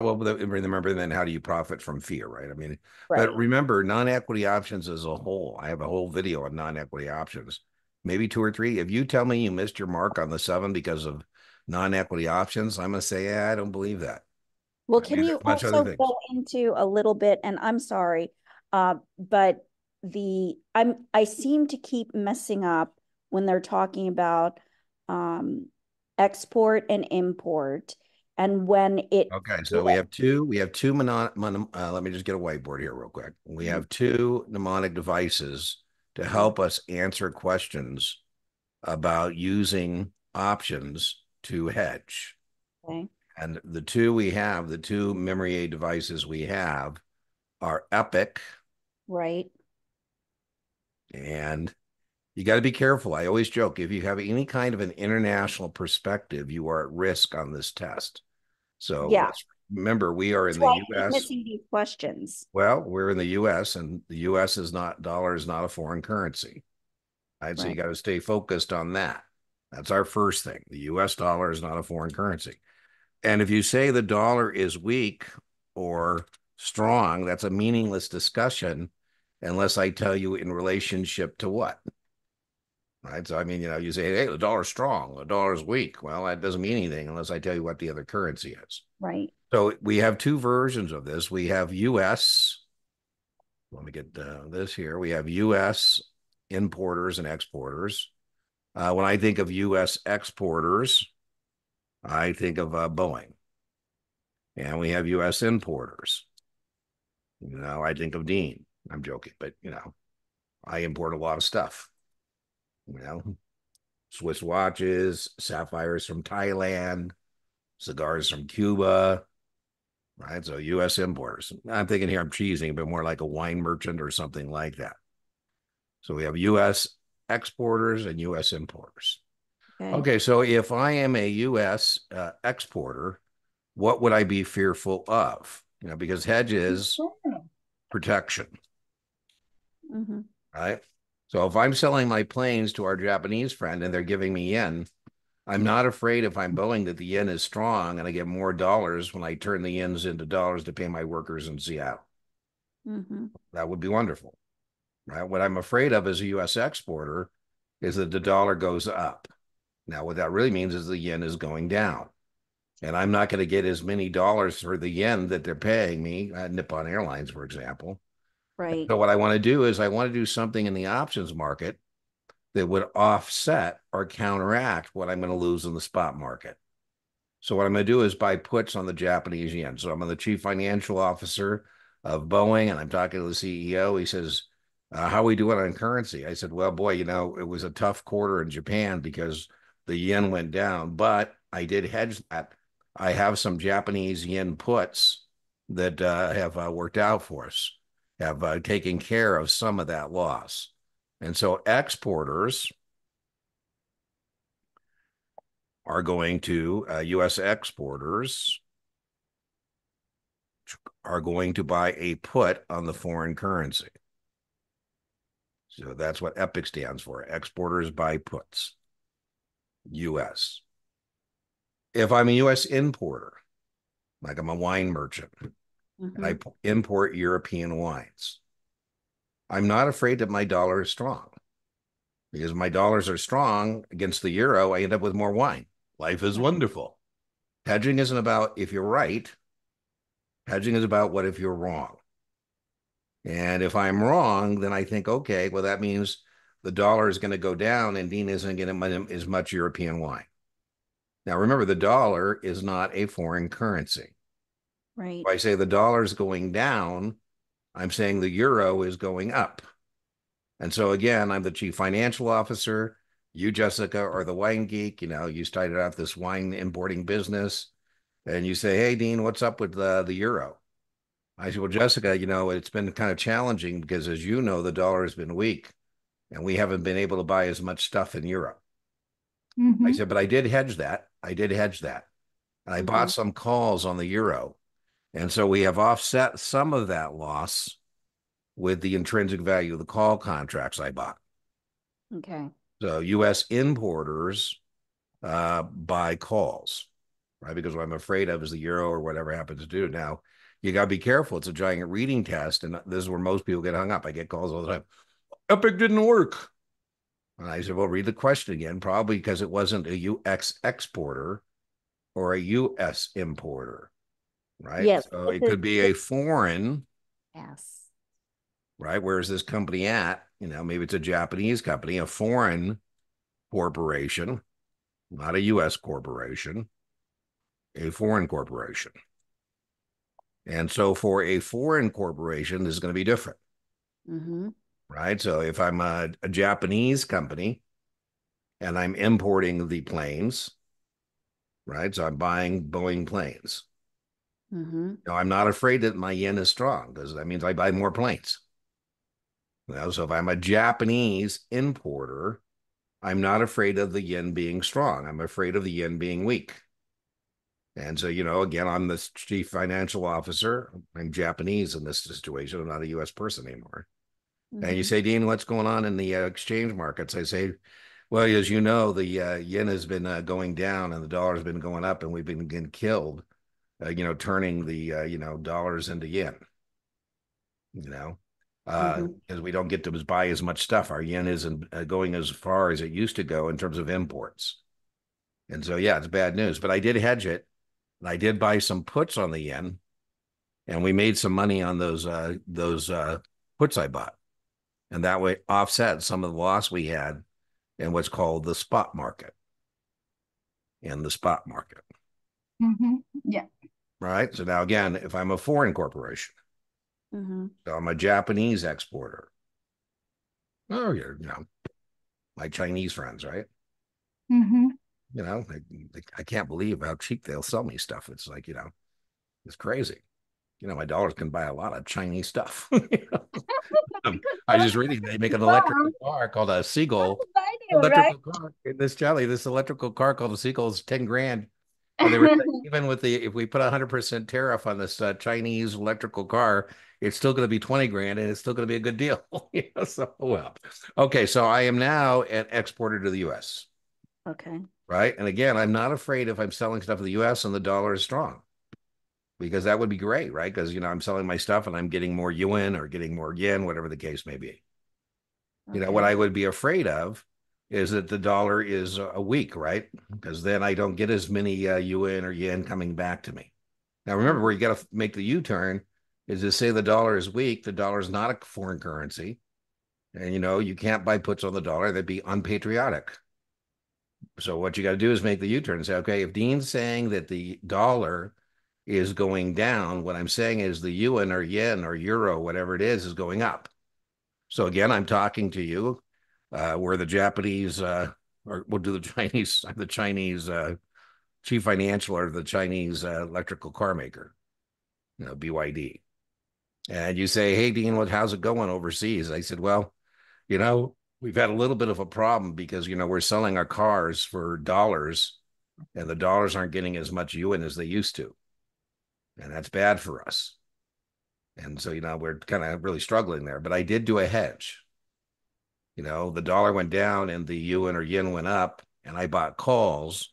Well, remember then how do you profit from fear, right? I mean, Right. but remember non-equity options as a whole. I have a whole video on non-equity options, maybe two or three. If you tell me you missed your mark on the seven because of non-equity options, I'm gonna say, yeah, I don't believe that. Well, I can you there's a bunch of other also go into a little bit, and I'm sorry, uh, but the, I'm, I seem to keep messing up when they're talking about um, export and import. And when it, Okay, so we have two, we have two mono, mono, uh, let me just get a whiteboard here real quick. We Mhm. have two mnemonic devices to help us answer questions about using options to hedge. okay, And the two we have, the two memory aid devices we have are Epic right, and you got to be careful. I always joke if you have any kind of an international perspective, you are at risk on this test. So Yeah. remember we are in that's the US. missing these questions. Well, we're in the US and the US is not dollar is not a foreign currency. I'd say you got to stay focused on that. That's our first thing. The US dollar is not a foreign currency. And if you say the dollar is weak or strong, that's a meaningless discussion unless I tell you in relationship to what. Right. So I mean, you know, you say, hey, the dollar's strong, the dollar's weak. Well, that doesn't mean anything unless I tell you what the other currency is. Right, So we have two versions of this. We have US. Let me get uh, this here. We have US importers and exporters. Uh, when I think of US exporters, I think of uh, Boeing. And we have US importers. You know, I think of Dean. I'm joking, but you know, I import a lot of stuff. You know, Swiss watches, sapphires from Thailand, cigars from Cuba, right? So U.S. importers. I'm thinking here I'm cheesing, but more like a wine merchant or something like that. So we have U.S. exporters and U.S. importers. okay, Okay, so if I am a U.S. Uh, exporter, what would I be fearful of? You know, because hedges protection, mhm, right? So if I'm selling my planes to our Japanese friend and they're giving me yen, I'm not afraid if I'm Boeing that the yen is strong and I get more dollars when I turn the yens into dollars to pay my workers in Seattle. mhm, That would be wonderful, right? What I'm afraid of as a U.S. exporter is that the dollar goes up. Now, what that really means is the yen is going down. And I'm not going to get as many dollars for the yen that they're paying me, at Nippon Airlines, for example. Right, So what I want to do is I want to do something in the options market that would offset or counteract what I'm going to lose in the spot market. So what I'm going to do is buy puts on the Japanese yen. So I'm the chief financial officer of Boeing, and I'm talking to the CEO. He says, uh, "How are we doing on currency?" I said, "Well, boy, you know, it was a tough quarter in Japan because the yen went down, but I did hedge that. I have some Japanese yen puts that uh, have uh, worked out for us." Have uh, taken care of some of that loss. And so exporters are going to, uh, US exporters are going to buy a put on the foreign currency. So that's what EPIC stands for. Exporters buy puts. US. If I'm a US importer, like I'm a wine merchant, and I import European wines. I'm not afraid that my dollar is strong because my dollars are strong against the euro. I end up with more wine. Life is wonderful. Hedging isn't about if you're right, hedging is about what if you're wrong. And if I'm wrong, then I think, okay, well, that means the dollar is going to go down and Dean isn't getting as much European wine. Now, remember, the dollar is not a foreign currency. Right, If I say the dollar's going down, I'm saying the euro is going up. And so again, I'm the chief financial officer. You, Jessica, are the wine geek. You know, you started out this wine importing business, and you say, "Hey, Dean, what's up with the the euro?" I said, "Well, Jessica, you know, it's been kind of challenging because, as you know, the dollar has been weak, and we haven't been able to buy as much stuff in Europe." I Mhm. said, "But I did hedge that. I did hedge that, and I bought Mhm. some calls on the euro." And so we have offset some of that loss with the intrinsic value of the call contracts I bought. okay, So US importers uh, buy calls. right? Because what I'm afraid of is the euro or whatever happens to do. Now, you got to be careful. It's a giant reading test. And this is where most people get hung up. I get calls all the time. Epic didn't work. And I said, well, read the question again, probably because it wasn't a US exporter or a US importer, right? Yes, So it could be a foreign, Yes. right? Where's this company at? You know, maybe it's a Japanese company, a foreign corporation, not a US corporation, a foreign corporation. And so for a foreign corporation, this is going to be different, Mm-hmm. right? So if I'm a, a Japanese company and I'm importing the planes, right? So I'm buying Boeing planes. Mm-hmm. No, I'm not afraid that my yen is strong because that means I buy more planes. You know, so if I'm a Japanese importer, I'm not afraid of the yen being strong. I'm afraid of the yen being weak. And so, you know, again, I'm the chief financial officer. I'm Japanese in this situation. I'm not a US person anymore. And Mm-hmm. you say, Dean, what's going on in the uh, exchange markets? I say, well, as you know, the uh, yen has been uh, going down and the dollar's been going up, and we've been getting killed, uh, you know, turning the, uh, you know, dollars into yen, you know, because Mhm. we don't get to buy as much stuff. Our yen isn't uh, going as far as it used to go in terms of imports. And so, yeah, it's bad news, but I did hedge it. And I did buy some puts on the yen and we made some money on those, uh, those, uh, puts I bought and that way offset some of the loss we had in what's called the spot market. In the spot market, Mm-hmm. Yeah. Right? So now again, if I'm a foreign corporation, Mm-hmm. so I'm a Japanese exporter. Oh, you're, you know, my Chinese friends, right? Mm-hmm. You know, I, I can't believe how cheap they'll sell me stuff. It's like, you know, it's crazy. You know, my dollars can buy a lot of Chinese stuff. Um, I was just reading they make an electrical car called a Seagull. electrical car in this jelly, this electrical car called the Seagull is 10 grand. Were even with the if we put a hundred percent tariff on this uh, Chinese electrical car, it's still going to be 20 grand and it's still going to be a good deal. You know, so well. Okay, so I am now an exporter to the US, Okay. right? And again, I'm not afraid if I'm selling stuff to the US and the dollar is strong. Because that would be great, right? Because you know, I'm selling my stuff and I'm getting more yuan or getting more yen, whatever the case may be. You know, what. I would be afraid of is that the dollar is a weak, right? Because then I don't get as many uh, yuan or yen coming back to me. Now, remember where you got to make the U turn is to say the dollar is weak. The dollar is not a foreign currency. And, you know, you can't buy puts on the dollar. That'd be unpatriotic. So, what you got to do is make the U turn and say, okay, if Dean's saying that the dollar is going down, what I'm saying is the yuan or yen or euro, whatever it is, is going up. So again, I'm talking to you. Uh, where the Japanese, uh, or we'll do the Chinese, the Chinese uh, chief financial or the Chinese uh, electrical car maker, you know, BYD. And you say, hey, Dean, what, how's it going overseas? I said, well, you know, we've had a little bit of a problem because, you know, we're selling our cars for dollars and the dollars aren't getting as much yuan as they used to. And that's bad for us. And so, you know, we're kind of really struggling there. But I did do a hedge. You know, the dollar went down and the yuan or yen went up, and I bought calls,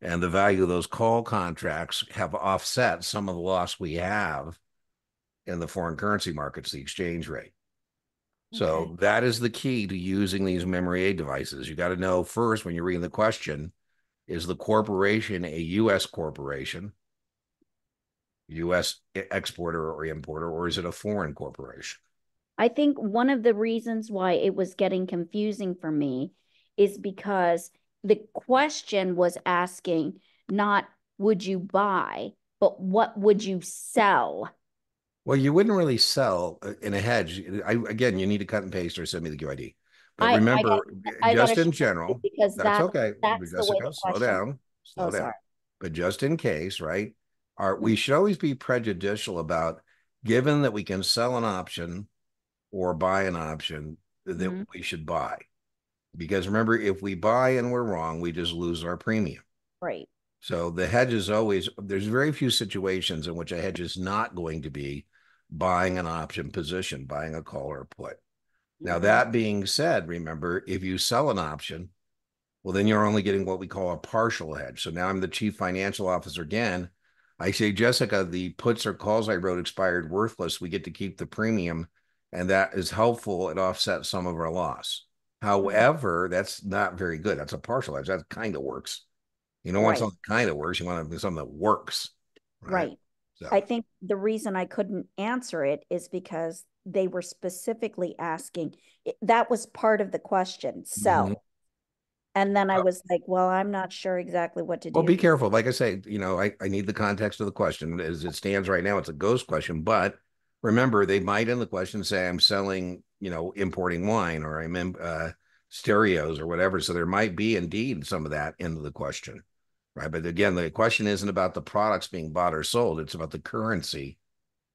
and the value of those call contracts have offset some of the loss we have in the foreign currency markets, the exchange rate. So that is the key to using these memory aid devices. You got to know first when you're reading the question is the corporation a US corporation, US exporter or importer, or is it a foreign corporation? I think one of the reasons why it was getting confusing for me is because the question was asking not would you buy, but what would you sell? Well, you wouldn't really sell uh, in a hedge. I again, you need to cut and paste or send me the QID. But I- I remember, I just gotta in general, because that's that okay. that's Jessica, slow down, slow Oh, down. sorry. But just in case, right? Our, we Mm. should always be prejudicial about, given that we can sell an option or buy an option, that Mhm. we should buy. Because remember, if we buy and we're wrong, we just lose our premium. Right. So the hedge is always, there's very few situations in which a hedge is not going to be buying an option position, buying a call or a put. Now, Mhm. that being said, remember, if you sell an option well, then you're only getting what we call a partial hedge. So now I'm the chief financial officer again. I say, Jessica, the puts or calls I wrote expired worthless. We get to keep the premium, and that is helpful. It offsets some of our loss. However, that's not very good. That's a partial hedge. That kind of works. You don't want Right. something kind of works. You want something that works. Right. So, I think the reason I couldn't answer it is because they were specifically asking, that was part of the question, sell. Mhm. And then I Uh, was like, well, I'm not sure exactly what to do. well, be careful. Like I say, you know, I, I need the context of the question. As it stands right now, it's a ghost question. But remember, they might in the question say, I'm selling, you know, importing wine or I'm in uh, stereos or whatever. So there might be indeed some of that into the question. Right. But again, the question isn't about the products being bought or sold. It's about the currency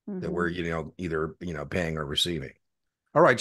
that Mhm. we're, you know, either, you know, paying or receiving. All right.